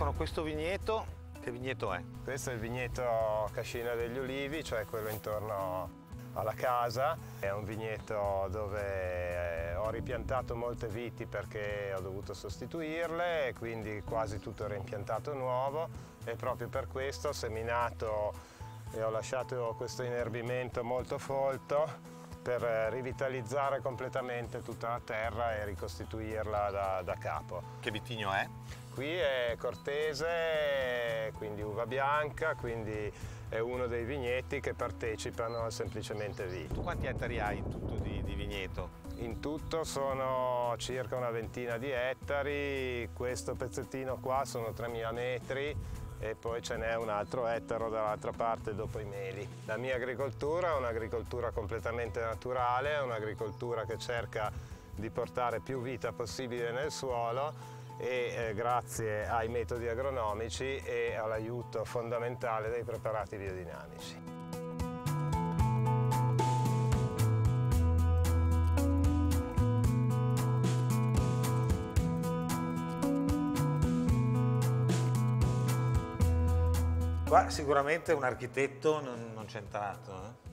Stefano, questo vigneto, che vigneto è? Questo è il vigneto Cascina degli Ulivi, cioè quello intorno alla casa. È un vigneto dove eh, ho ripiantato molte viti perché ho dovuto sostituirle e quindi quasi tutto rimpiantato nuovo e proprio per questo ho seminato e ho lasciato questo inerbimento molto folto per rivitalizzare completamente tutta la terra e ricostituirla da, da capo. Che vitigno è? Qui è cortese, quindi uva bianca, quindi è uno dei vigneti che partecipano al semplicemente V. Tu quanti ettari hai in tutto di, di vigneto? In tutto sono circa una ventina di ettari, questo pezzettino qua sono 3.000 metri e poi ce n'è un altro ettaro dall'altra parte dopo i meli. La mia agricoltura è un'agricoltura completamente naturale, è un'agricoltura che cerca di portare più vita possibile nel suolo e eh, grazie ai metodi agronomici e all'aiuto fondamentale dei preparati biodinamici. Qua sicuramente un architetto non, non c'è entrato. Eh?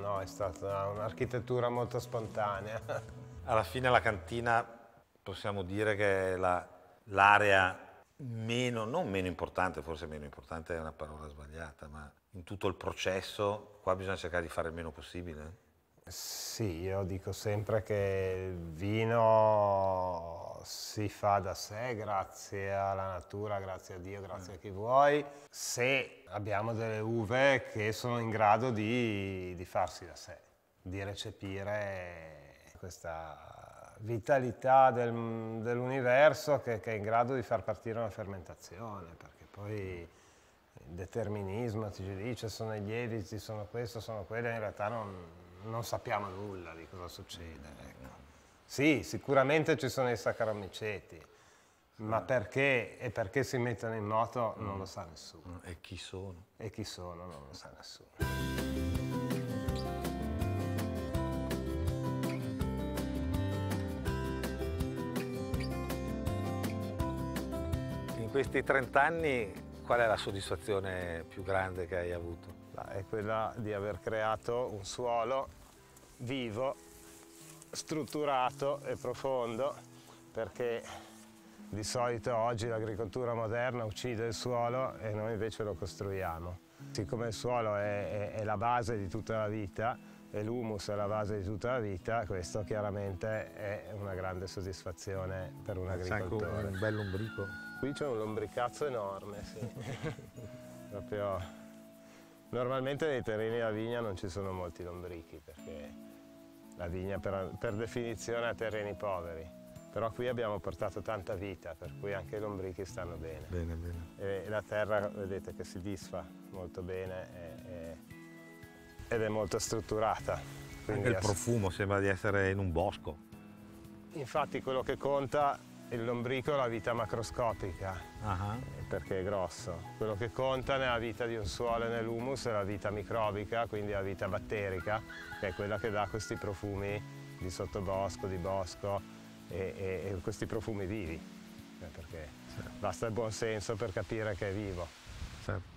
No, è stata un'architettura molto spontanea. Alla fine la cantina possiamo dire che l'area meno, non meno importante, forse meno importante è una parola sbagliata, ma in tutto il processo qua bisogna cercare di fare il meno possibile. Sì, io dico sempre che il vino si fa da sé grazie alla natura, grazie a Dio, grazie a chi vuoi, se abbiamo delle uve che sono in grado di, di farsi da sé, di recepire questa vitalità del, dell'universo che, che, è in grado di far partire una fermentazione, perché poi il determinismo ci dice sono i lieviti, sono questo, sono quello, in realtà non, non sappiamo nulla di cosa succede. Ecco. Sì, sicuramente ci sono i saccaromiceti, ma perché e perché si mettono in moto non lo sa nessuno. E chi sono? E chi sono non lo sa nessuno. Questi 30 anni qual è la soddisfazione più grande che hai avuto? È quella di aver creato un suolo vivo, strutturato e profondo perché di solito oggi l'agricoltura moderna uccide il suolo e noi invece lo costruiamo. Siccome il suolo è, è, è la base di tutta la vita e l'humus è la base di tutta la vita, questo chiaramente è una grande soddisfazione per un agricoltore. C'è un bel lombrico? Qui c'è un lombricazzo enorme, sì. Proprio... Normalmente nei terreni a vigna non ci sono molti lombrichi perché la vigna per, per definizione ha terreni poveri. Però qui abbiamo portato tanta vita, per cui anche i lombrichi stanno bene. Bene, bene. E la terra, vedete, che si disfa molto bene e, ed è molto strutturata. Anche il profumo sembra di essere in un bosco. Infatti quello che conta il lombrico è la vita macroscopica, uh -huh. perché è grosso. Quello che conta nella vita di un suolo e nell'humus è la vita microbica, quindi la vita batterica, che è quella che dà questi profumi di sottobosco, di bosco e, e, e questi profumi vivi, eh, perché basta il buon senso per capire che è vivo. Certo.